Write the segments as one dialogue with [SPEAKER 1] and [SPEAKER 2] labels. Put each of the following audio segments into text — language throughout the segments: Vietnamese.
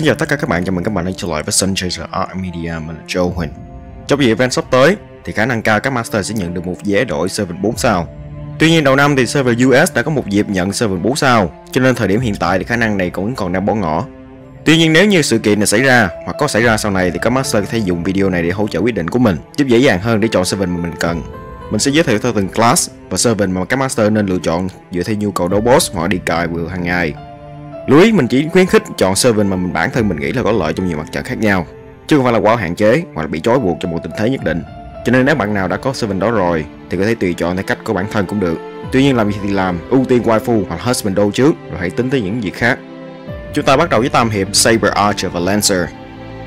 [SPEAKER 1] Xin chào tất cả các bạn, chào mừng các bạn đã trở lại với Sun Chaser Art Media, mình là Joe Huỳnh. Trong dịp event sắp tới, thì khả năng cao các Master sẽ nhận được một vé đổi server 4 sao. Tuy nhiên đầu năm thì server US đã có một dịp nhận server 4 sao Cho nên thời điểm hiện tại thì khả năng này cũng còn đang bỏ ngỏ. Tuy nhiên nếu như sự kiện này xảy ra hoặc có xảy ra sau này thì các Master có thể dùng video này để hỗ trợ quyết định của mình Giúp dễ dàng hơn để chọn server mà mình cần. Mình sẽ giới thiệu theo từng class và server mà các master nên lựa chọn dựa theo nhu cầu đấu boss hoặc đi cài vừa hàng ngày. Lưu ý mình chỉ khuyến khích chọn server mà mình bản thân mình nghĩ là có lợi trong nhiều mặt trận khác nhau chứ không phải là quá hạn chế hoặc là bị trói buộc trong một tình thế nhất định cho nên nếu bạn nào đã có server đó rồi thì có thể tùy chọn theo cách của bản thân cũng được tuy nhiên làm gì thì làm ưu tiên waifu hoặc husband đâu trước rồi hãy tính tới những việc khác chúng ta bắt đầu với tam hiệp saber archer và lancer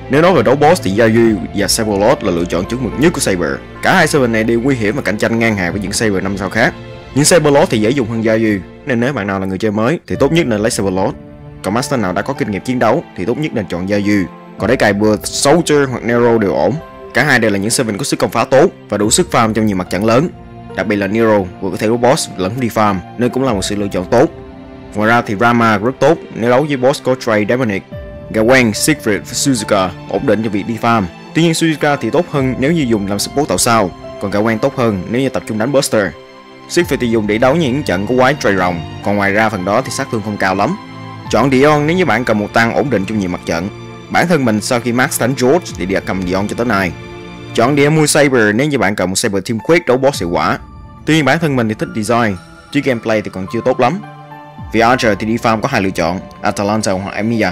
[SPEAKER 1] nếu nói về đấu boss thì Yayu và Saberlord là lựa chọn chuẩn mực nhất của Saber. Cả hai Saber này đều nguy hiểm và cạnh tranh ngang hàng với những Saber năm sao khác. Nhưng Saberlord thì dễ dùng hơn Yayu, nên nếu bạn nào là người chơi mới thì tốt nhất nên lấy Saberlord. Còn Master nào đã có kinh nghiệm chiến đấu thì tốt nhất nên chọn Yayu. Còn để cài bừa Soldier hoặc Nero đều ổn. Cả hai đều là những Seven có sức công phá tốt và đủ sức farm trong nhiều mặt trận lớn. Đặc biệt là Nero vừa có thể đấu boss lẫn đi farm nên cũng là một sự lựa chọn tốt. Ngoài ra thì Rama rất tốt nếu đấu với boss có Trey Demonic Gawain, Siegfried và Suzuka ổn định cho việc đi farm. Tuy nhiên Suzuka thì tốt hơn nếu như dùng làm support tạo sao, còn Gawain tốt hơn nếu như tập trung đánh Buster. Siegfried thì dùng để đấu những trận có quái trời rồng, còn ngoài ra phần đó thì sát thương không cao lắm. Chọn Dion nếu như bạn cần một tăng ổn định trong nhiều mặt trận. Bản thân mình sau khi Max đánh George thì đã cầm Dion cho tới nay. Chọn Dion mua Saber nếu như bạn cần một Saber Team Quick đấu boss hiệu quả. Tuy nhiên bản thân mình thì thích design, chứ gameplay thì còn chưa tốt lắm. Vì Archer thì đi farm có hai lựa chọn, Atalanta hoặc Emilia.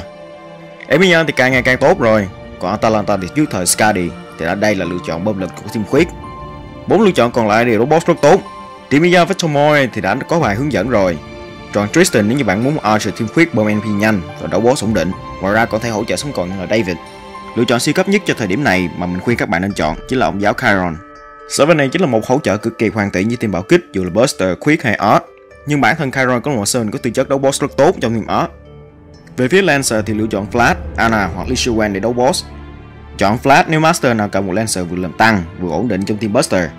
[SPEAKER 1] Emilia thì càng ngày càng tốt rồi, còn Atalanta thì trước thời Skadi thì đã đây là lựa chọn bơm lực của team khuyết. Bốn lựa chọn còn lại đều đấu boss rất tốt. team emilia với Tomoe thì đã có vài hướng dẫn rồi. Còn Tristan nếu như bạn muốn Archer thêm khuyết bơm mp nhanh và đấu boss ổn định. Ngoài ra còn thể hỗ trợ sống còn như là David. Lựa chọn siêu cấp nhất cho thời điểm này mà mình khuyên các bạn nên chọn chính là ông giáo Chiron. Server này chính là một hỗ trợ cực kỳ hoàn thiện như team bảo kích dù là Buster, Quick hay Art. Nhưng bản thân Chiron có một sơn có tư chất đấu boss rất tốt trong team Art về phía Lancer thì lựa chọn Flash, Ana hoặc Lishuan để đấu boss. Chọn Flash nếu Master nào cần một Lancer vừa làm tăng, vừa ổn định trong team Buster.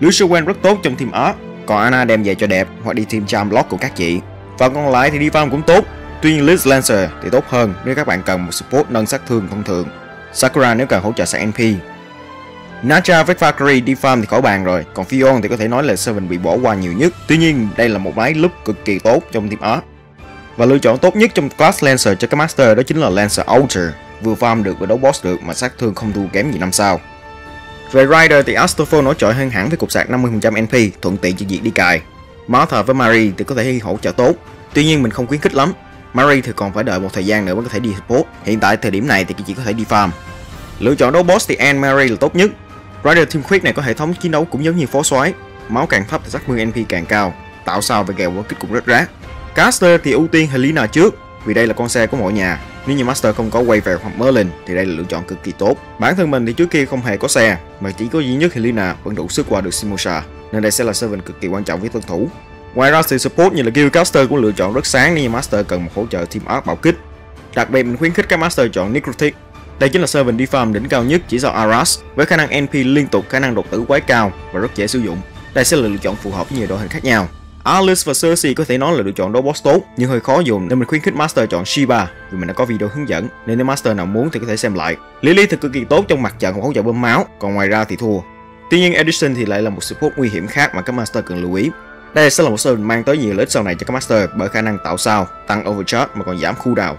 [SPEAKER 1] Lishuan rất tốt trong team Art, còn Ana đem về cho đẹp hoặc đi team Charm Block của các chị. Và còn lại thì đi farm cũng tốt, tuy nhiên Liz Lancer thì tốt hơn nếu các bạn cần một support nâng sát thương thông thường. Sakura nếu cần hỗ trợ sát NP. Nacha với Valkyrie đi farm thì khỏi bàn rồi, còn Fion thì có thể nói là Seven bị bỏ qua nhiều nhất. Tuy nhiên đây là một máy lúc cực kỳ tốt trong team up. Và lựa chọn tốt nhất trong class Lancer cho các Master đó chính là Lancer Ultra, vừa farm được vừa đấu boss được mà sát thương không thua kém gì năm sao. Về Rider thì Astropho nổi trội hơn hẳn với cục sạc 50% NP, thuận tiện cho việc đi cài. Martha với Marie thì có thể hỗ trợ tốt, tuy nhiên mình không khuyến khích lắm. Marie thì còn phải đợi một thời gian nữa mới có thể đi support, hiện tại thời điểm này thì chỉ có thể đi farm. Lựa chọn đấu boss thì Anne Marie là tốt nhất. Rider Team Quick này có hệ thống chiến đấu cũng giống như phó soái, máu càng thấp thì sát thương NP càng cao, tạo sao về ghèo kích cũng rất rác. Caster thì ưu tiên Helena trước vì đây là con xe của mỗi nhà. Nếu như Master không có quay về hoặc Merlin thì đây là lựa chọn cực kỳ tốt. Bản thân mình thì trước kia không hề có xe mà chỉ có duy nhất Helena vẫn đủ sức qua được Simusha, nên đây sẽ là servant cực kỳ quan trọng với tân thủ. Ngoài ra thì support như là Guildcaster cũng lựa chọn rất sáng nếu như Master cần một hỗ trợ team art bảo kích. Đặc biệt mình khuyến khích các Master chọn Necrotic. Đây chính là servant đi farm đỉnh cao nhất chỉ do Aras với khả năng NP liên tục, khả năng đột tử quái cao và rất dễ sử dụng. Đây sẽ là lựa chọn phù hợp với nhiều đội hình khác nhau. Alice và Cersei có thể nói là lựa chọn đấu boss tốt nhưng hơi khó dùng nên mình khuyến khích Master chọn Shiba vì mình đã có video hướng dẫn nên nếu Master nào muốn thì có thể xem lại. Lily thì cực kỳ tốt trong mặt trận hỗ trợ bơm máu còn ngoài ra thì thua. Tuy nhiên Edison thì lại là một support nguy hiểm khác mà các Master cần lưu ý. Đây sẽ là một server mang tới nhiều lợi ích sau này cho các Master bởi khả năng tạo sao, tăng overcharge mà còn giảm khu đào.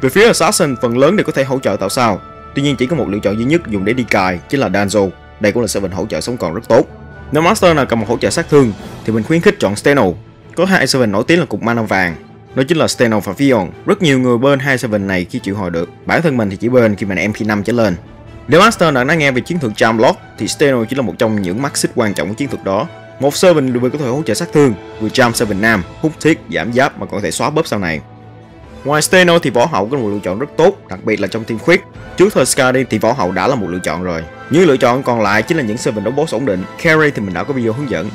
[SPEAKER 1] Về phía Assassin phần lớn đều có thể hỗ trợ tạo sao, tuy nhiên chỉ có một lựa chọn duy nhất dùng để đi cài chính là Danzo. Đây cũng là server hỗ trợ sống còn rất tốt. Nếu Master nào cần một hỗ trợ sát thương thì mình khuyến khích chọn Steno. Có hai Seven nổi tiếng là cục mana vàng, đó chính là Steno và Fion. Rất nhiều người bên hai Seven này khi chịu hồi được. Bản thân mình thì chỉ bên khi mình MP5 trở lên. Nếu Master nào đã nghe về chiến thuật Charm Lock thì Steno chỉ là một trong những mắt xích quan trọng của chiến thuật đó. Một Seven vừa có thể hỗ trợ sát thương, vừa Charm Seven Nam, hút thiết, giảm giáp mà còn có thể xóa bóp sau này. Ngoài Steno thì võ hậu có một lựa chọn rất tốt, đặc biệt là trong team khuyết. Trước thời Skadi thì võ hậu đã là một lựa chọn rồi. Những lựa chọn còn lại chính là những servant đấu boss ổn định. Carry thì mình đã có video hướng dẫn.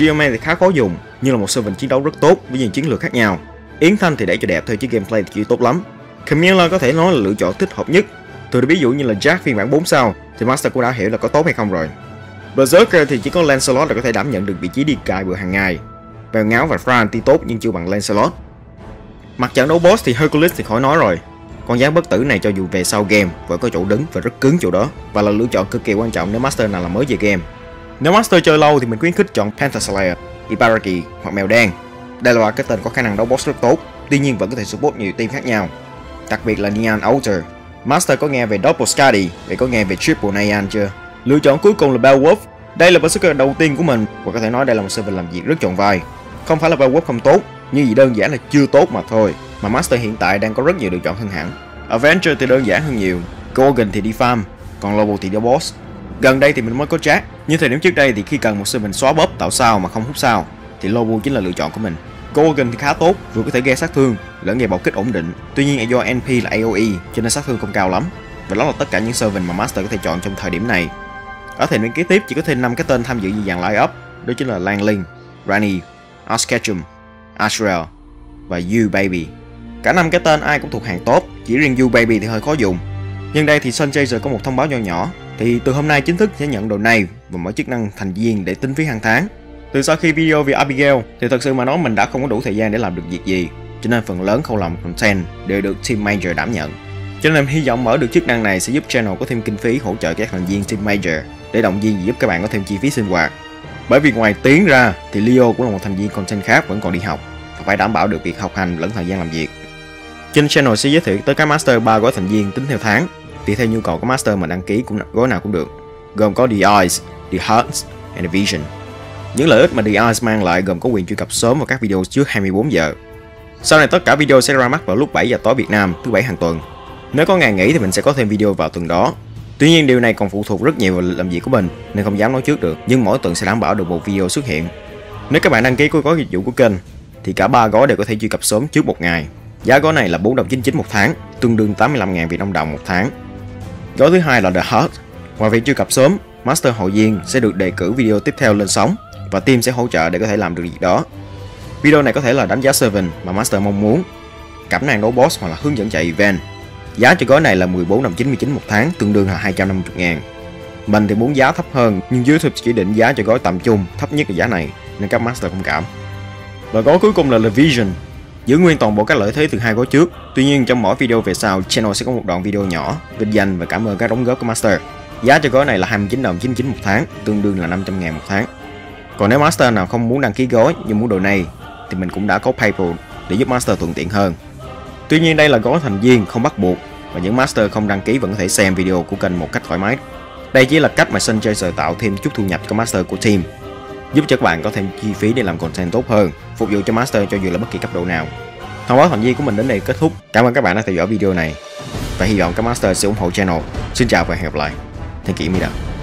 [SPEAKER 1] Geoman thì khá khó dùng, nhưng là một servant chiến đấu rất tốt với những chiến lược khác nhau. Yến Thanh thì để cho đẹp thôi chứ gameplay thì chưa tốt lắm. Camilla có thể nói là lựa chọn thích hợp nhất. Từ ví dụ như là Jack phiên bản 4 sao thì Master cũng đã hiểu là có tốt hay không rồi. Berserker thì chỉ có Lancelot là có thể đảm nhận được vị trí đi cài bữa hàng ngày. Bèo ngáo và Fran thì tốt nhưng chưa bằng Lancelot. Mặt trận đấu boss thì Hercules thì khỏi nói rồi. Con dáng bất tử này cho dù về sau game vẫn có chỗ đứng và rất cứng chỗ đó và là lựa chọn cực kỳ quan trọng nếu Master nào là mới về game. Nếu Master chơi lâu thì mình khuyến khích chọn Panther Slayer, Ibaraki hoặc Mèo Đen. Đây là cái tên có khả năng đấu boss rất tốt, tuy nhiên vẫn có thể support nhiều team khác nhau. Đặc biệt là Neon Alter. Master có nghe về Double Scuddy vậy có nghe về Triple Neon chưa? Lựa chọn cuối cùng là Beowulf. Đây là berserker đầu tiên của mình và có thể nói đây là một server làm việc rất trọn vai. Không phải là Beowulf không tốt, như vậy đơn giản là chưa tốt mà thôi. Mà Master hiện tại đang có rất nhiều lựa chọn hơn hẳn. Adventure thì đơn giản hơn nhiều, Gorgon thì đi farm, còn Lobo thì đi boss. Gần đây thì mình mới có Jack, như thời điểm trước đây thì khi cần một server xóa bóp tạo sao mà không hút sao, thì Lobo chính là lựa chọn của mình. Gorgon thì khá tốt, vừa có thể gây sát thương, lẫn gây bạo kích ổn định. Tuy nhiên do NP là AoE cho nên sát thương không cao lắm. Và đó là tất cả những servant mà Master có thể chọn trong thời điểm này. Ở thời điểm kế tiếp chỉ có thêm 5 cái tên tham dự như dạng line up, đó chính là langling, Rani, Asketchum, Asriel và You Baby. Cả năm cái tên ai cũng thuộc hàng tốt, chỉ riêng You Baby thì hơi khó dùng. Nhưng đây thì Sun Chaser có một thông báo nho nhỏ, thì từ hôm nay chính thức sẽ nhận đồ này và mở chức năng thành viên để tính phí hàng tháng. Từ sau khi video về Abigail thì thật sự mà nói mình đã không có đủ thời gian để làm được việc gì, cho nên phần lớn không làm content đều được Team Major đảm nhận. Cho nên hy vọng mở được chức năng này sẽ giúp channel có thêm kinh phí hỗ trợ các thành viên Team Major để động viên giúp các bạn có thêm chi phí sinh hoạt. Bởi vì ngoài tiếng ra thì Leo cũng là một thành viên content khác vẫn còn đi học và phải đảm bảo được việc học hành lẫn thời gian làm việc. Trên channel sẽ giới thiệu tới các master 3 gói thành viên tính theo tháng, tùy theo nhu cầu của master mà đăng ký cũng gói nào cũng được, gồm có The Eyes, The Hearts and The Vision. Những lợi ích mà The Eyes mang lại gồm có quyền truy cập sớm vào các video trước 24 giờ. Sau này tất cả video sẽ ra mắt vào lúc 7 giờ tối Việt Nam, thứ bảy hàng tuần. Nếu có ngày nghỉ thì mình sẽ có thêm video vào tuần đó. Tuy nhiên điều này còn phụ thuộc rất nhiều vào làm việc của mình nên không dám nói trước được, nhưng mỗi tuần sẽ đảm bảo được một video xuất hiện. Nếu các bạn đăng ký của gói dịch vụ của kênh thì cả ba gói đều có thể truy cập sớm trước một ngày. Giá gói này là 4 đồng 99 một tháng, tương đương 85.000 Việt Nam đồng một tháng. Gói thứ hai là The Heart. Ngoài việc truy cập sớm, Master hội viên sẽ được đề cử video tiếp theo lên sóng và team sẽ hỗ trợ để có thể làm được việc đó. Video này có thể là đánh giá server mà Master mong muốn, cảm năng đấu boss hoặc là hướng dẫn chạy event. Giá cho gói này là 14 đồng 99 một tháng, tương đương là 250 ngàn. Mình thì muốn giá thấp hơn, nhưng YouTube chỉ định giá cho gói tầm trung, thấp nhất là giá này, nên các Master không cảm. Và gói cuối cùng là The Vision, giữ nguyên toàn bộ các lợi thế từ hai gói trước. Tuy nhiên trong mỗi video về sau, channel sẽ có một đoạn video nhỏ vinh danh và cảm ơn các đóng góp của Master. Giá cho gói này là 29 đồng 99 một tháng, tương đương là 500 ngàn một tháng. Còn nếu Master nào không muốn đăng ký gói nhưng muốn đồ này thì mình cũng đã có PayPal để giúp Master thuận tiện hơn. Tuy nhiên đây là gói thành viên không bắt buộc và những Master không đăng ký vẫn có thể xem video của kênh một cách thoải mái. Đây chỉ là cách mà Sun Chaser tạo thêm chút thu nhập cho Master của team, giúp cho các bạn có thêm chi phí để làm content tốt hơn, phục vụ cho Master cho dù là bất kỳ cấp độ nào. Thông báo thành viên của mình đến đây kết thúc. Cảm ơn các bạn đã theo dõi video này và hy vọng các Master sẽ ủng hộ channel. Xin chào và hẹn gặp lại. Thank you, Mida.